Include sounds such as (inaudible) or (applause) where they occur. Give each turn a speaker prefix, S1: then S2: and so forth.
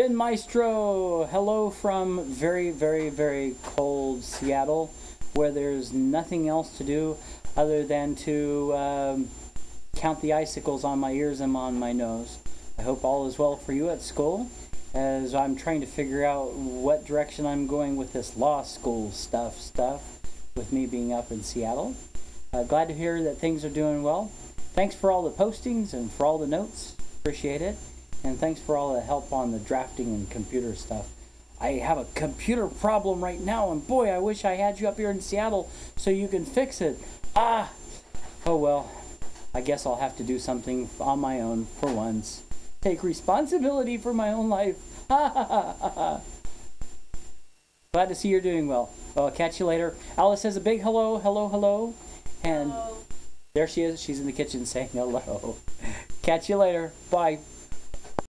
S1: Ben Maestro, hello from very, very, very cold Seattle, where there's nothing else to do other than to um, count the icicles on my ears and on my nose. I hope all is well for you at school as I'm trying to figure out what direction I'm going with this law school stuff stuff with me being up in Seattle. Uh, glad to hear that things are doing well. Thanks for all the postings and for all the notes. Appreciate it. And thanks for all the help on the drafting and computer stuff. I have a computer problem right now, and boy, I wish I had you up here in Seattle so you can fix it. Ah! Oh well, I guess I'll have to do something on my own for once. Take responsibility for my own life. Ha ha ha ha ha. Glad to see you're doing well. Well, I'll catch you later. Alice says a big hello, hello, hello. And
S2: Hello.
S1: there she is. She's in the kitchen saying hello. (laughs) Catch you later. Bye.